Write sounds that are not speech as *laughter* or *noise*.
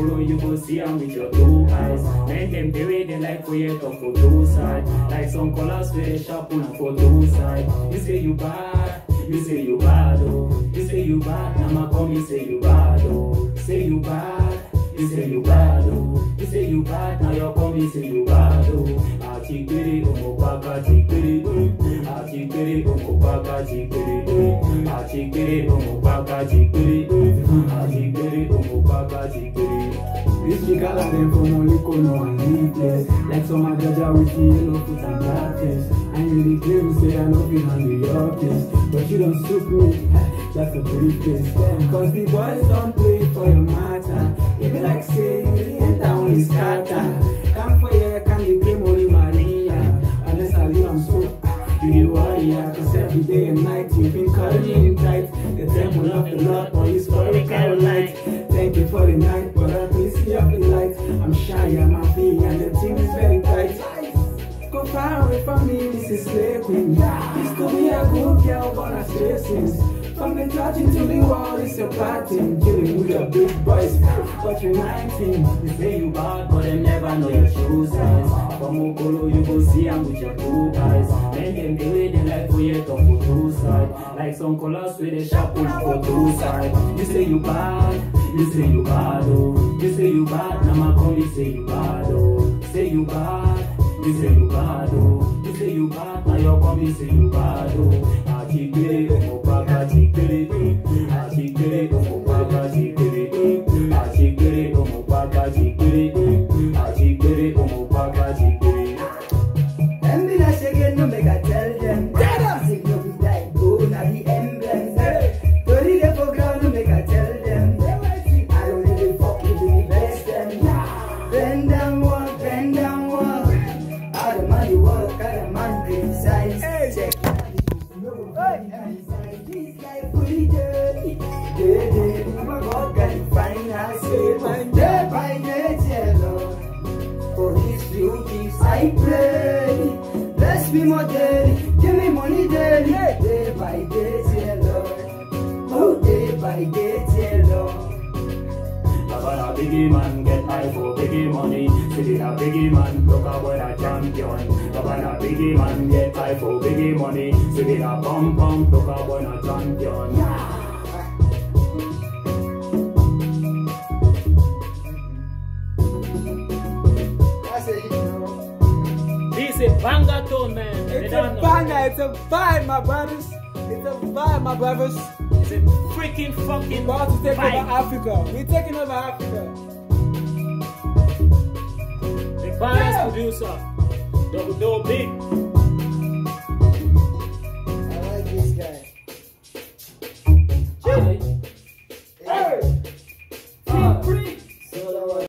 Mokolo, you go see am with your two eyes. Men them the way they like for you talk for two side. Like some colors where sharp on for two side. You say you bad, you say you bad, oh. You say you bad, now my come, you say you bad, oh. Say you bad. You say you bad, oh. You say you bad, now you come, you say you bad, oh. Achikiri, omopaka, chikiri, Achikiri, omopaka, chikiri, Achikiri, omopaka, chikiri, Achikiri, omopaka, chikiri. This chicala them from Moliko, no one need place. Like some of Jaja with the yellow foot and black face. And you really claim say I know feel on your case. But you don't suit me, *laughs* that's a briefcase. Cause the boys don't play for your matter. It be like say you really enter only scatter. Come for here, can you claim only Maria? Unless I leave, I'm so *laughs* you the warrior, cause every day and night you've been calling tight. The temple of the Lord, or historical light. Thank you for shy, I'm happy, and the team is very tight. Go far away from me, this is slave queen. This to be a good girl, but I stray since. From the church into the world, it's your party. Killing with your big boys, but you're 19. You say you bad, but them never know your true size. From Mokolo, you go see I'm with your two eyes. Men them the way they like for you talk for two side. Like some colors where they sharp on for two side. You say you bad, you say you bad, oh. You say you bad, now my come, you say you bad, oh. Say you bad. You say you bad, oh. You say you bad, now you come, you say you bad, oh. Make I tell them. Music no be like gold, na the emblem. Tori dey for ground, make I tell them. I don't really fuck with the best them. Bend down, walk, bend down, walk. How the man you walk, how the man criticize. Check. This guy fully dirty. Dirty, oh my God, got the finance. Day by day, yellow. For his duties I pray. Me more daily, give me money daily. Day by day, dear Lord. Oh, day by day, dear Lord. Baba na biggie man, get high for biggie money. City na biggie man, look up when a champion. Baba na biggie man, get high for biggie money. City na pump pump, look up when a champion. Know. This is Bangaton man. It's a know. banger, it's a vibe, my brothers. It's a vibe, my brothers. It's a freaking fucking We're about to take vibe. over Africa. We're taking over Africa. The finest producer, Double Double Big.